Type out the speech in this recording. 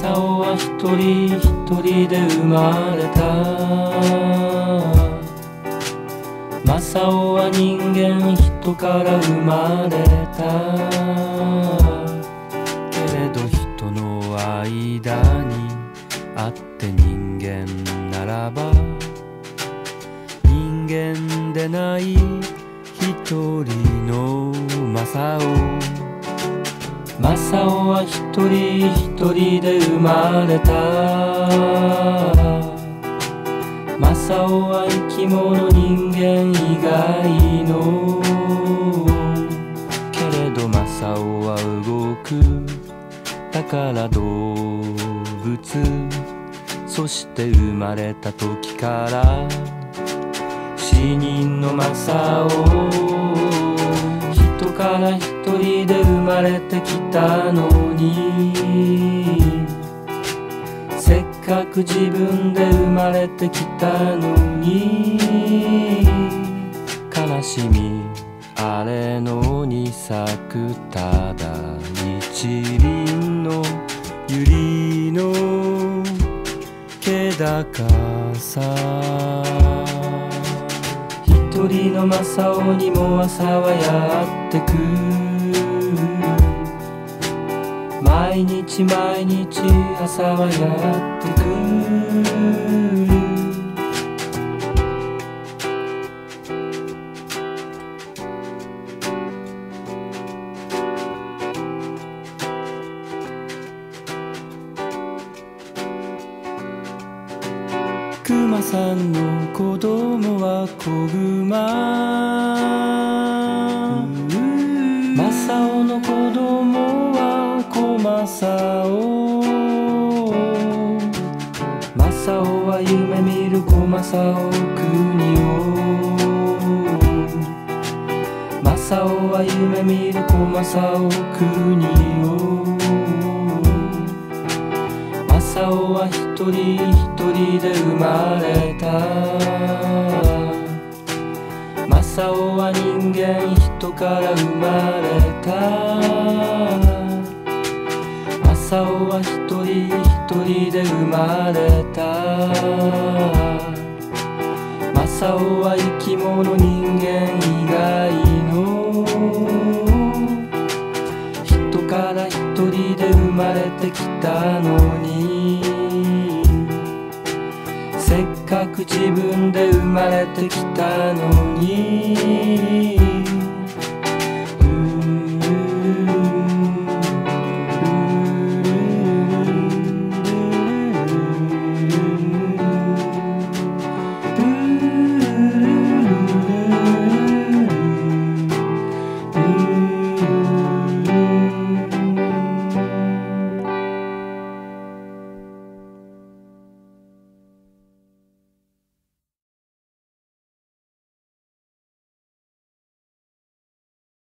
マサオは一人一人で生まれた。マサオは人間人から生まれた。けれど人の間にあって人間ならば人間でない一人のマサオマサオは一人一人で生まれた。マサオは生き物人間以外の。けれどマサオは動く。だから動物。そして生まれた時から。死人のマサオから一人で生まれてきたのに。せっかく自分で生まれてきたのに。悲しみあれのに咲くただ一輪の百合の気高さ。鳥の正雄にも朝はやってく。毎日毎日朝はやってく。くまさんの子供は子熊。マサオの子供はコマサオ。マサオは夢見るコマサオ国をマサオは夢見るコマサオ国をオは一人一人で生まれた。マサオは人間人から生まれた。マサオは一人一人で生まれた。マサオは生き物人間以外。から一人で生まれてきたのに。せっかく自分で生まれてきたのに。